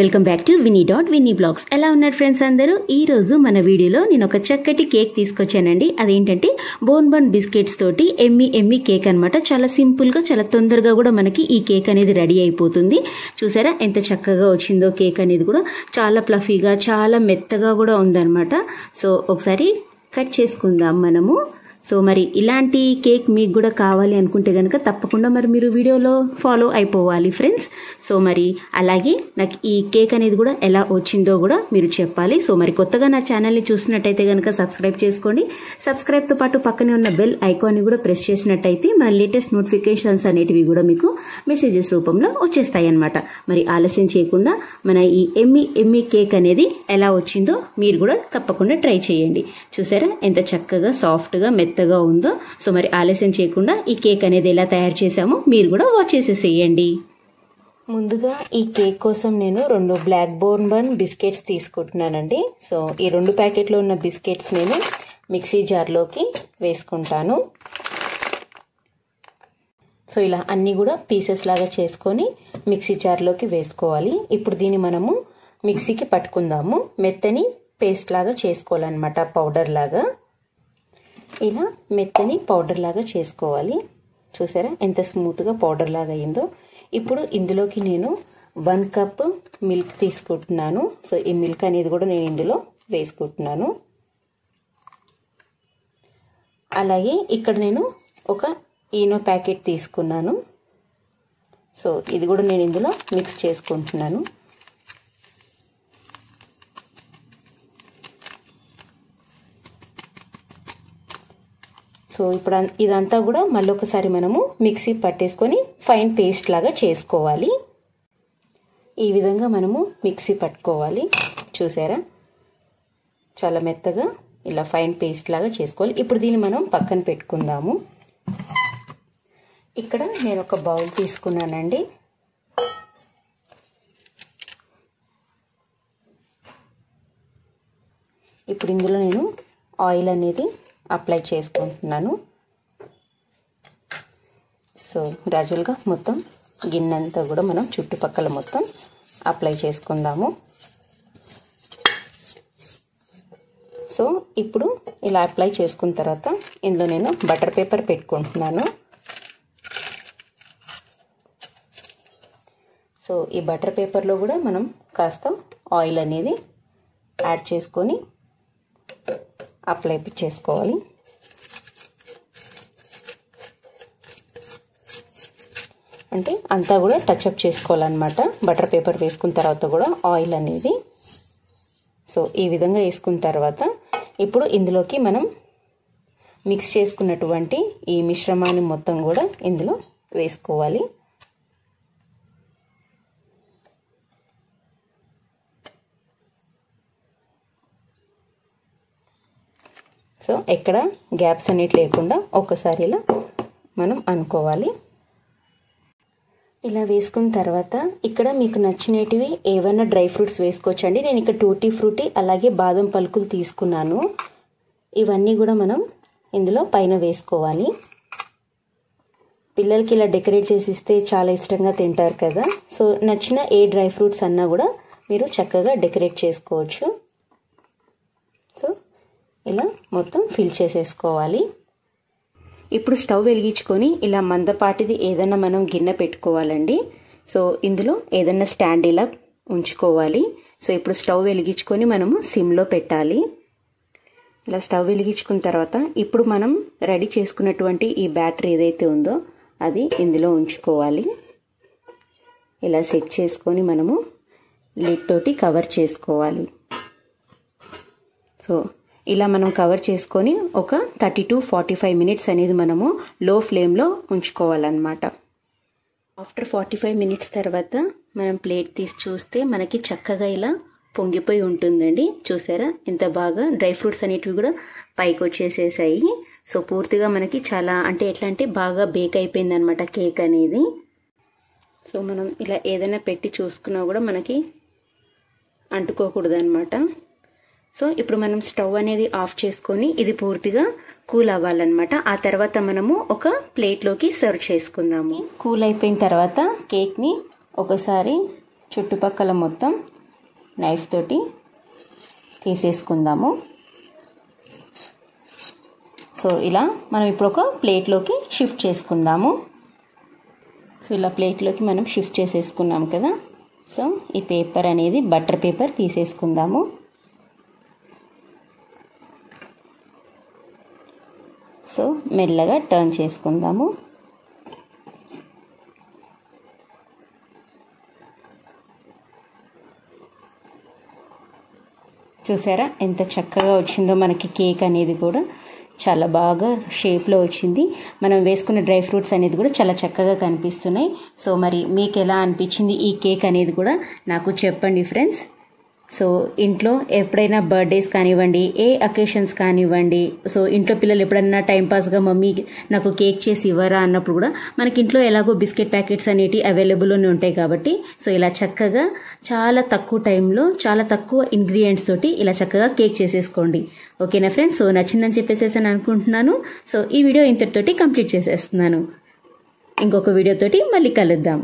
Welcome back to Vini dot Vini blogs ఎలా ఉన్నారు friends అందరూ? ఈ రోజు మన వీడియోలో నేను ఒక చక్కటి కేక్ తీసుకొచ్చానండి. అదేంటంటే బోన్ బన్ బిస్కెట్స్ తోటి ఎమ్మి ఎమ్మి కేక్ అనమాట చాలా సింపుల్గా చాలా తొందరగా కూడా మనకి ఈ కేక్ అనేది రెడీ అయిపోతుంది. చూసారా? ఎంత చక్కగా వచ్చిందో కేక్ అనేది కూడా. చాలా ప్లఫీగా చాలా మెత్తగా కూడా ఉందన్నమాట. సో ఒకసారి కట్ చేసుకుందాం మనము. సో మరి ఇలాంటి కేక్ మీకు కూడా కావాలి అనుకుంటే కనుక తప్పకుండా మరి మీరు వీడియోలో ఫాలో అయిపోవాలి ఫ్రెండ్స్ సో మరి అలాగే నాకు ఈ కేక్ అనేది కూడా ఎలా వచ్చిందో కూడా మీరు చెప్పాలి. సో మరి కొత్తగా నా ఛానల్ని చూసినట్టయితే కనుక సబ్స్క్రైబ్ చేసుకోండి. సబ్స్క్రైబ్తో పాటు పక్కనే ఉన్న బెల్ ఐకాన్ని కూడా ప్రెస్ చేసినట్టయితే మన లేటెస్ట్ నోటిఫికేషన్స్ అనేటివి కూడా మీకు మెసేజెస్ రూపంలో వచ్చేస్తాయి అనమాట మరి ఆలస్యం చేయకుండా మన ఈ ఎమ్మి ఎమ్మి కేక్ అనేది ఎలా వచ్చిందో మీరు కూడా తప్పకుండా ట్రై చేయండి. చూసారా? ఎంత చక్కగా సాఫ్ట్గా మెత్తగా ఉందో సో మరి ఆలస్యం చేయకుండా ఈ కేక్ అనేది ఎలా తయారు చేసామో మీరు కూడా వాచ్ చేసేసేయండి. ముందుగా ఈ కేక్ కోసం నేను రెండు బ్లాక్ బోర్న్ బన్ బిస్కెట్స్ తీసుకుంటున్నానండి. సో ఈ రెండు ప్యాకెట్లో ఉన్న బిస్కెట్స్ నేను మిక్సీ జార్లోకి వేసుకుంటాను. సో ఇలా అన్నీ కూడా పీసెస్ లాగా చేసుకొని మిక్సీ జార్లోకి వేసుకోవాలి. ఇప్పుడు దీన్ని మనము మిక్సీకి పట్టుకుందాము. మెత్తని పేస్ట్ లాగా చేసుకోవాలన్నమాట పౌడర్ లాగా. ఇలా మెత్తని పౌడర్ లాగా చేసుకోవాలి. చూసారా? ఎంత స్మూత్గా పౌడర్ లాగా అయిందో. ఇప్పుడు ఇందులోకి నేను వన్ కప్ మిల్క్ తీసుకుంటున్నాను. సో ఈ మిల్క్ అనేది కూడా నేను ఇందులో వేసుకుంటున్నాను. అలాగే ఇక్కడ నేను ఒక ఈనో ప్యాకెట్ తీసుకున్నాను. సో ఇది కూడా నేను ఇందులో మిక్స్ చేసుకుంటున్నాను. సో ఇప్పుడు ఇదంతా కూడా మళ్ళీ ఒకసారి మనము మిక్సీ పట్టేసుకొని ఫైన్ పేస్ట్ లాగా చేసుకోవాలి. ఈ విధంగా మనము మిక్సీ పట్టుకోవాలి. చూసారా? చాలా మెత్తగా ఇలా ఫైన్ పేస్ట్ లాగా చేసుకోవాలి. ఇప్పుడు దీన్ని మనం పక్కన పెట్టుకుందాము. ఇక్కడ నేను ఒక బౌల్ తీసుకున్నానండి. ఇప్పుడు ఇందులో నేను ఆయిల్ అనేది అప్లై చేసుకుంటున్నాను. సో గ్రాజువల్గా మొత్తం గిన్నెంతా కూడా మనం చుట్టుపక్కల మొత్తం అప్లై చేసుకుందాము. సో ఇప్పుడు ఇలా అప్లై చేసుకున్న తర్వాత ఇందులో నేను బటర్ పేపర్ పెట్టుకుంటున్నాను. సో ఈ బటర్ పేపర్లో కూడా మనం కాస్త ఆయిల్ అనేది యాడ్ చేసుకొని అప్లై చేసుకోవాలి. అంటే అంతా కూడా టచ్అప్ చేసుకోవాలన్నమాట. బటర్ పేపర్ వేసుకున్న తర్వాత కూడా ఆయిల్ అనేది. సో ఈ విధంగా వేసుకున్న తర్వాత ఇప్పుడు ఇందులోకి మనం మిక్స్ చేసుకున్నటువంటి ఈ మిశ్రమాన్ని మొత్తం కూడా ఇందులో వేసుకోవాలి. సో ఎక్కడ గ్యాప్స్ అనేవి లేకుండా ఒక్కసారి ఇలా మనం అనుకోవాలి. ఇలా వేసుకున్న తర్వాత ఇక్కడ మీకు నచ్చినటివి ఏవైనా డ్రై ఫ్రూట్స్ వేసుకోవచ్చండి. నేను ఇక్కడ టూటీ ఫ్రూటీ అలాగే బాదం పలుకులు తీసుకున్నాను. ఇవన్నీ కూడా మనం ఇందులో పైన వేసుకోవాలి. పిల్లలకి ఇలా డెకరేట్ చేసి ఇస్తే చాలా ఇష్టంగా తింటారు కదా. సో నచ్చిన ఏ డ్రై ఫ్రూట్స్ అన్నా కూడా మీరు చక్కగా డెకరేట్ చేసుకోవచ్చు. ఇలా మొత్తం ఫిల్ చేసేసుకోవాలి. ఇప్పుడు స్టవ్ వెలిగించుకొని ఇలా మందపాటిది ఏదైనా మనం గిన్నె పెట్టుకోవాలండి. సో ఇందులో ఏదైనా స్టాండ్ ఇలా ఉంచుకోవాలి. సో ఇప్పుడు స్టవ్ వెలిగించుకొని మనము సిమ్లో పెట్టాలి. ఇలా స్టవ్ వెలిగించుకున్న తర్వాత ఇప్పుడు మనం రెడీ చేసుకున్నటువంటి ఈ బ్యాటరీ ఏదైతే ఉందో అది ఇందులో ఉంచుకోవాలి. ఇలా సెట్ చేసుకొని మనము లిడ్ తోటి కవర్ చేసుకోవాలి. సో ఇలా మనం కవర్ చేసుకొని ఒక thirty to forty five minutes అనేది మనము లో ఫ్లేమ్లో ఉంచుకోవాలన్నమాట. ఆఫ్టర్ ఫార్టీ ఫైవ్ మినిట్స్ తర్వాత మనం ప్లేట్ తీసి చూస్తే మనకి చక్కగా ఇలా పొంగిపోయి ఉంటుందండి. చూసారా? ఎంత బాగా డ్రై ఫ్రూట్స్ అనేటివి కూడా పైకి వచ్చేసేసాయి. సో పూర్తిగా మనకి చాలా అంటే ఎట్లా అంటే బాగా బేక్ అయిపోయింది అనమాట కేక్ అనేది. సో మనం ఇలా ఏదైనా పెట్టి చూసుకున్నా కూడా మనకి అంటుకోకూడదు అనమాట సో ఇప్పుడు మనం స్టవ్ అనేది ఆఫ్ చేసుకొని ఇది పూర్తిగా కూల్ అవ్వాలన్నమాట. ఆ తర్వాత మనము ఒక ప్లేట్లోకి సర్వ్ చేసుకుందాము. కూల్ అయిపోయిన తర్వాత కేక్ని ఒకసారి చుట్టుపక్కల మొత్తం నైఫ్ తోటి తీసేసుకుందాము. సో ఇలా మనం ఇప్పుడు ఒక ప్లేట్లోకి షిఫ్ట్ చేసుకుందాము. సో ఇలా ప్లేట్లోకి మనం షిఫ్ట్ చేసేసుకున్నాం కదా. సో ఈ పేపర్ అనేది బటర్ పేపర్ తీసేసుకుందాము. సో మెల్లగా టర్న్ చేసుకుందాము. చూసారా ఎంత చక్కగా వచ్చిందో మనకి కేక్ అనేది కూడా. చాలా బాగా షేప్లో వచ్చింది. మనం వేసుకున్న డ్రై ఫ్రూట్స్ అనేది కూడా చాలా చక్కగా కనిపిస్తున్నాయి. సో మరి మీకు ఎలా అనిపించింది ఈ కేక్ అనేది కూడా నాకు చెప్పండి ఫ్రెండ్స్. సో ఇంట్లో ఎప్పుడైనా బర్త్డేస్ కానివ్వండి ఏ అకేషన్స్ కానివ్వండి సో ఇంట్లో పిల్లలు ఎప్పుడన్నా టైంపాస్గా మమ్మీ నాకు కేక్ చేసి ఇవ్వరా అన్నప్పుడు కూడా మనకి ఇంట్లో ఎలాగో బిస్కెట్ ప్యాకెట్స్ అనేవి అవైలబుల్లోనే ఉంటాయి కాబట్టి సో ఇలా చక్కగా చాలా తక్కువ టైంలో చాలా తక్కువ ఇంగ్రీడియంట్స్ తోటి ఇలా చక్కగా కేక్ చేసేసుకోండి. ఓకేనా ఫ్రెండ్స్ సో నచ్చిందని చెప్పేసేసి అనుకుంటున్నాను. సో ఈ వీడియో ఇంతటితోటి కంప్లీట్ చేసేస్తున్నాను. ఇంకొక వీడియోతోటి మళ్ళీ కలుద్దాం.